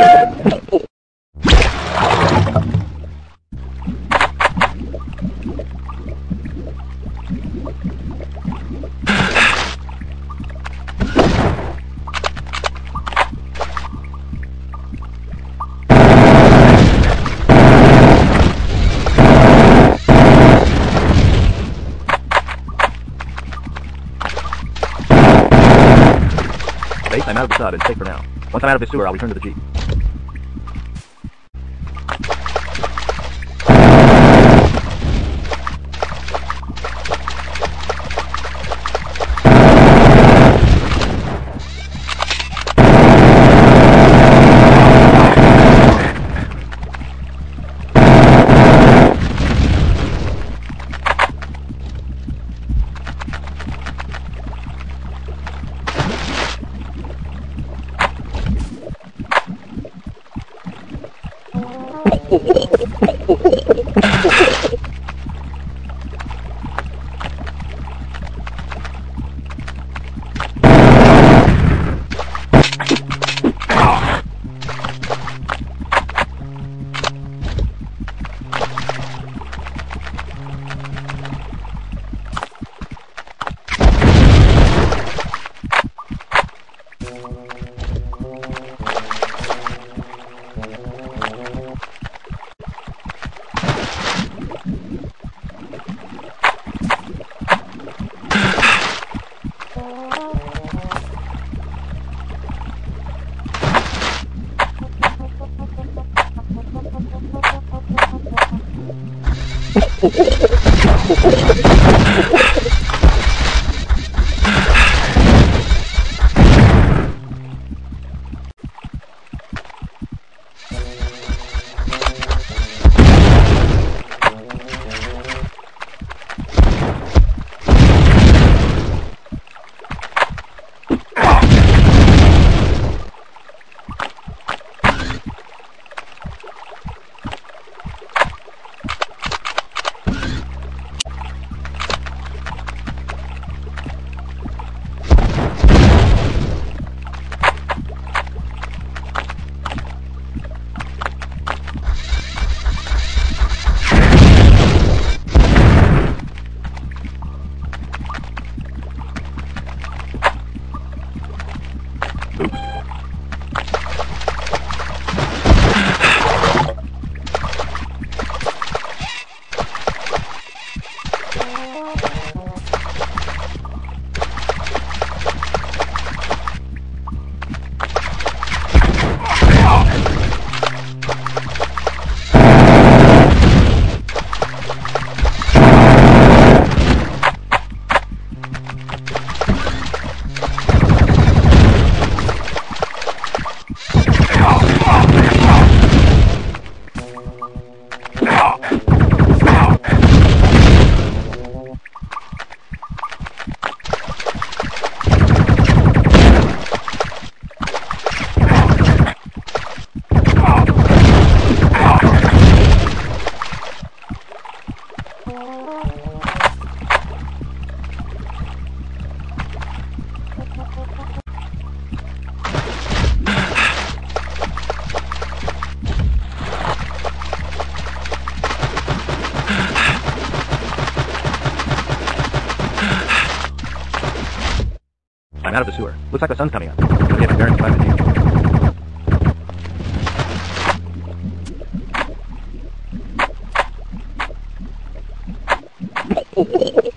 Base, I'm out of the sub. It's safe for now. Once I'm out of the sewer, I'll return to the jeep. ハハハハ! Out of the sewer. Looks like the sun's coming up. Get my bearings and find the jeep.